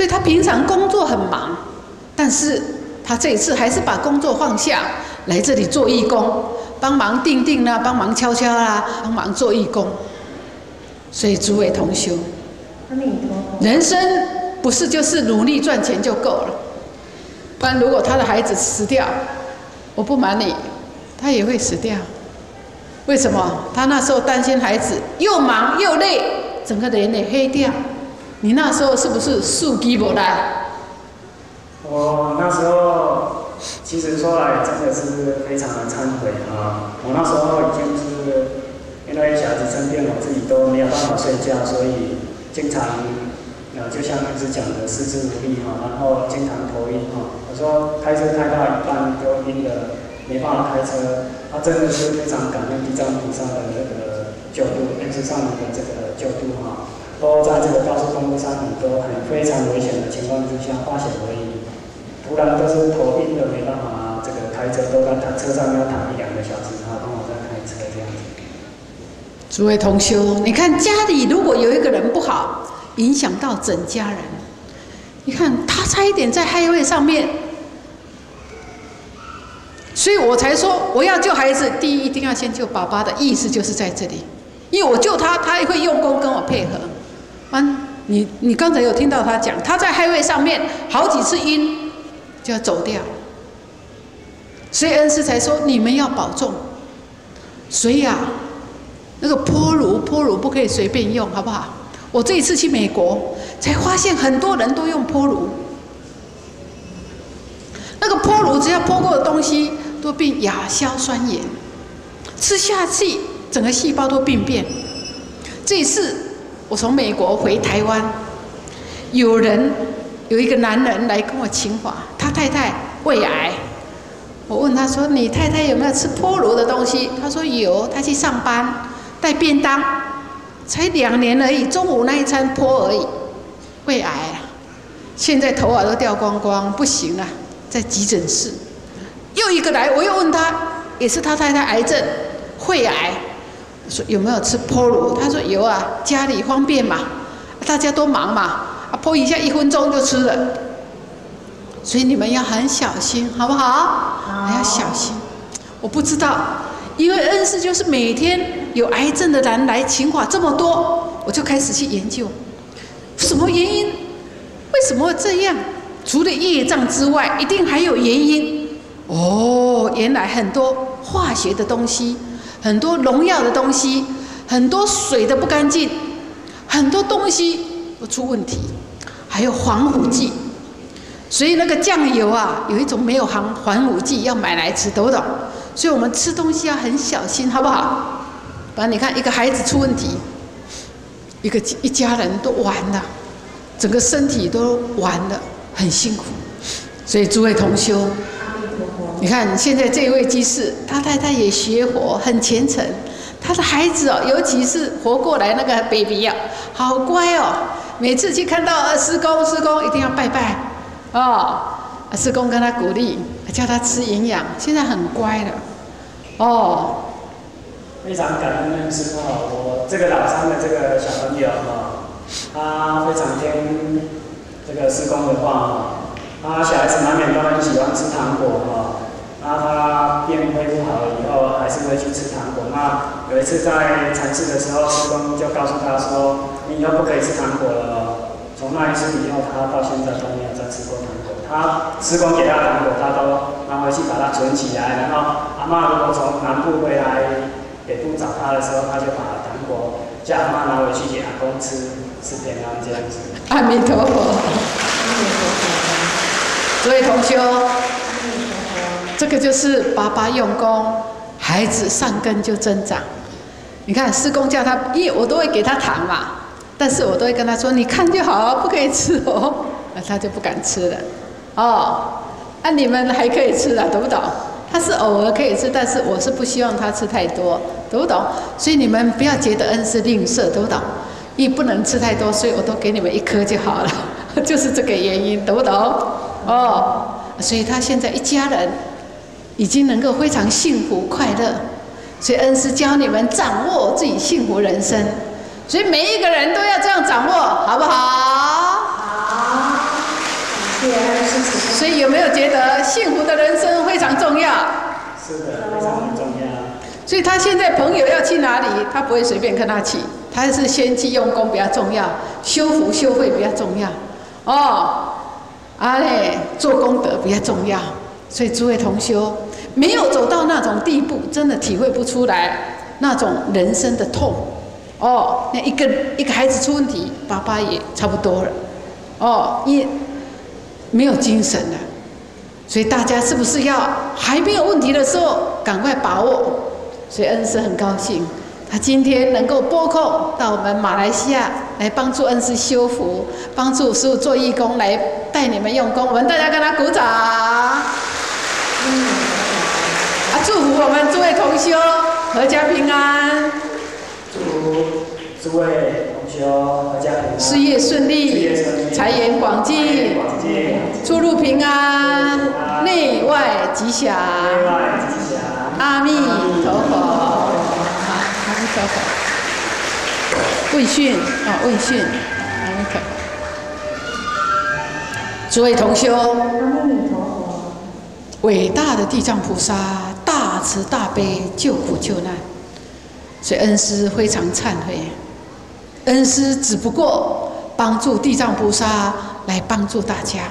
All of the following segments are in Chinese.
所以他平常工作很忙，但是他这一次还是把工作放下来这里做义工，帮忙定定啦，帮忙敲敲啦，帮忙做义工。所以诸位同修，人生不是就是努力赚钱就够了，不然如果他的孩子死掉，我不瞒你，他也会死掉。为什么？他那时候担心孩子又忙又累，整个人也黑掉。你那时候是不是素鸡不来？我那时候其实说来真的是非常的忏悔啊！我那时候已经是因为小孩子生病，我自己都没有办法睡觉，所以经常呃就像一直讲的四肢无力哈，然后经常头晕哈。我说开车开到一半就晕的。没办法开车，他真的是非常感恩地藏菩萨的那个救度，电视上的这个救度哈，都在这个高速公路上很多很非常危险的情况之下化险为夷，突然都是头晕的没办法这个开车，都在他车上要躺一两个小时，他帮我在开车这样子。诸位同修，你看家里如果有一个人不好，影响到整家人，你看他差一点在海位上面。所以我才说，我要救孩子，第一一定要先救爸爸的意思就是在这里，因为我救他，他也会用功跟我配合。嗯，你你刚才有听到他讲，他在海位上面好几次晕，就要走掉。所以恩师才说你们要保重。所以啊，那个坡炉坡炉不可以随便用，好不好？我这一次去美国，才发现很多人都用坡炉。那个坡炉只要泼过的东西。都变亚硝酸盐，吃下去整个细胞都病变。这一次我从美国回台湾，有人有一个男人来跟我请法，他太太胃癌。我问他说：“你太太有没有吃菠萝的东西？”他说有，他去上班带便当，才两年而已，中午那一餐泼而已，胃癌啊！现在头发都掉光光，不行了，在急诊室。又一个来，我又问他，也是他太太癌症，肺癌，说有没有吃菠萝？他说有啊，家里方便嘛，大家都忙嘛，啊泼一下一分钟就吃了。所以你们要很小心，好不好？还要小心。我不知道，因为恩师就是每天有癌症的人来请法这么多，我就开始去研究，什么原因？为什么会这样？除了业障之外，一定还有原因。哦，原来很多化学的东西，很多农药的东西，很多水的不干净，很多东西都出问题，还有防腐剂。所以那个酱油啊，有一种没有含防腐剂，要买来吃，懂不懂？所以我们吃东西要很小心，好不好？不然你看一个孩子出问题，一个一家人都完了，整个身体都完了，很辛苦。所以诸位同修。你看，现在这位居士，他太太也学佛，很虔诚。他的孩子哦，尤其是活过来那个 baby 啊，好乖哦。每次去看到呃师公，师公一定要拜拜哦。师公跟他鼓励，叫他吃营养，现在很乖了哦。非常感恩师傅哦，我这个老三的这个小朋友哈，他非常听这个师公的话哈。他小孩子难免都很喜欢吃糖果哈。那他便恢复好了以后，还是会去吃糖果。那有一次在禅寺的时候，师公就告诉他说：“你以后不可以吃糖果了。”从那一次以后，他到现在都没有再吃过糖果。他师公给他糖果，他都拿回去把它存起来。然后阿妈如果从南部回来北部找他的时候，他就把糖果叫阿妈拿回去给阿公吃，吃点安这样子。阿弥陀佛，阿弥陀佛，诸位同修。这个就是爸爸用功，孩子善根就增长。你看，师公叫他，因为我都会给他糖嘛，但是我都会跟他说：“你看就好，不可以吃哦。”那他就不敢吃了。哦，那你们还可以吃的，懂不懂？他是偶尔可以吃，但是我是不希望他吃太多，懂不懂？所以你们不要觉得恩师吝啬，懂不懂？因不能吃太多，所以我都给你们一颗就好了，就是这个原因，懂不懂？哦，所以他现在一家人。已经能够非常幸福快乐，所以恩师教你们掌握自己幸福人生，所以每一个人都要这样掌握，好不好？好。所以有没有觉得幸福的人生非常重要？是的，非常重要。所以他现在朋友要去哪里，他不会随便跟他去，他是先去用功比较重要，修福修慧比较重要。哦，啊嘞，做功德比较重要。所以诸位同修，没有走到那种地步，真的体会不出来那种人生的痛。哦，那一个一个孩子出问题，爸爸也差不多了。哦，也没有精神了。所以大家是不是要还没有问题的时候赶快把握？所以恩师很高兴，他今天能够拨空到我们马来西亚来帮助恩师修福，帮助师傅做义工，来带你们用功。我们大家跟他鼓掌。祝福我们诸位同修阖家平安。祝福诸位同修，大家事业顺利，财源广进，出入平安，内外吉祥。阿弥陀佛。阿弥陀佛。问讯啊，问讯。阿弥陀佛。诸位同修，阿弥陀佛。伟大的地藏菩萨，大慈大悲，救苦救难。所以恩师非常忏悔。恩师只不过帮助地藏菩萨来帮助大家，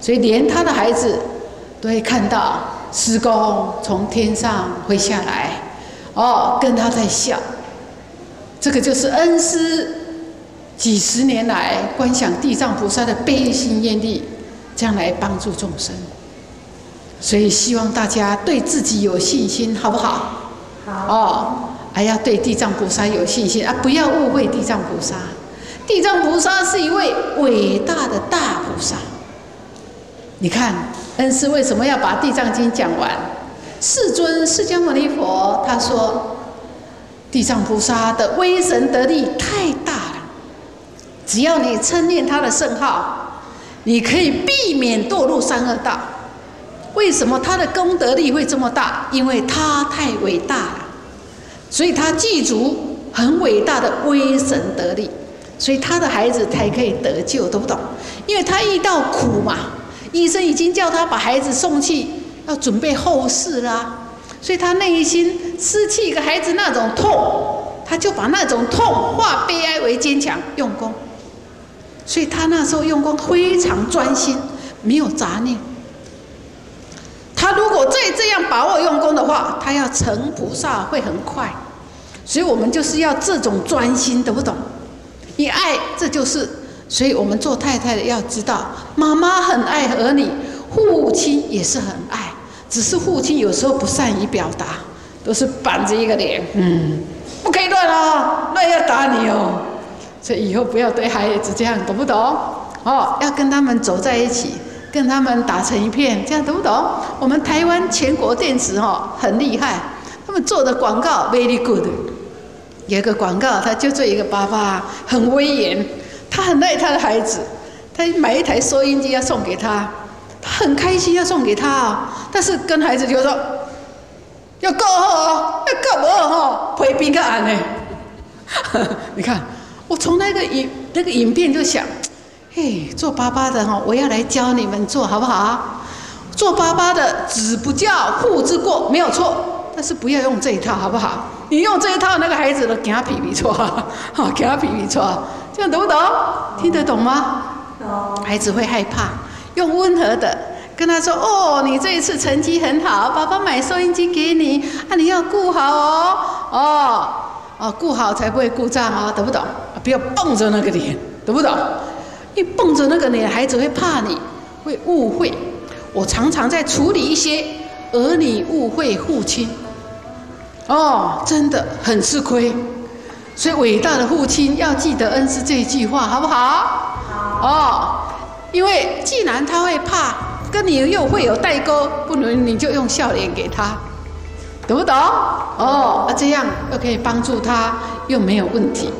所以连他的孩子都会看到师公从天上飞下来，哦，跟他在笑。这个就是恩师几十年来观想地藏菩萨的悲心愿力，将来帮助众生。所以希望大家对自己有信心，好不好？好。哦。还要对地藏菩萨有信心啊！不要误会地藏菩萨，地藏菩萨是一位伟大的大菩萨。你看，恩师为什么要把《地藏经》讲完？世尊释迦牟尼佛他说，地藏菩萨的威神得力太大了，只要你称念他的圣号，你可以避免堕入三恶道。为什么他的功德力会这么大？因为他太伟大了。所以他记住很伟大的威神得力，所以他的孩子才可以得救，懂不懂？因为他遇到苦嘛，医生已经叫他把孩子送去，要准备后事啦。所以他内心失去一个孩子那种痛，他就把那种痛化悲哀为坚强，用功。所以他那时候用功非常专心，没有杂念。如果再这样把握用功的话，他要成菩萨会很快。所以我们就是要这种专心，懂不懂？你爱，这就是。所以我们做太太的要知道，妈妈很爱儿女，父亲也是很爱，只是父亲有时候不善于表达，都是板着一个脸，嗯，不可以乱哦，乱要打你哦。所以以后不要对孩子这样，懂不懂？哦，要跟他们走在一起，跟他们打成一片，这样懂不懂？我们台湾全国电子哦很厉害，他们做的广告 very good。有一个广告，他就做一个爸爸，很威严，他很爱他的孩子，他买一台收音机要送给他，他很开心要送给他啊，但是跟孩子就说要够哦，要够哦哈，回宾个安呢。你看，我从那个影那个影片就想，嘿，做爸爸的哈，我要来教你们做好不好？做爸爸的子不教父之过，没有错，但是不要用这一套，好不好？你用这一套，那个孩子都给他皮皮错，好给他皮皮错，这样懂不懂？听得懂吗？懂。孩子会害怕，用温和的跟他说：“哦，你这一次成绩很好，爸爸买收音机给你，啊，你要顾好哦，哦，哦，顾好才不会故障哦，懂不懂？不要蹦着那个脸，懂不懂？一蹦着那个女，孩子会怕你，会误会。我常常在处理一些儿女误会父亲。”哦，真的很吃亏，所以伟大的父亲要记得恩师这一句话，好不好？好。哦，因为既然他会怕，跟你又会有代沟，不能你就用笑脸给他，懂不懂？哦，那这样又可以帮助他，又没有问题。